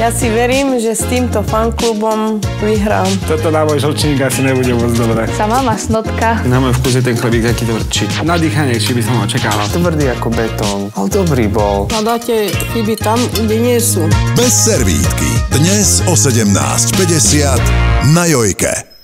Ja si verím, že s týmto fanklubom vyhrám. Toto na môj žlčník asi nebude moc dobré. Sama má snotka. Na môj vkus je ten chlebík taký tvrdší. Na dýchanie, či by som ho čakala. Tvrdý ako betón, ale dobrý bol. No Hľadáte chyby tam, kde nie sú. Bez servítky. Dnes o 17.50 na Jojke.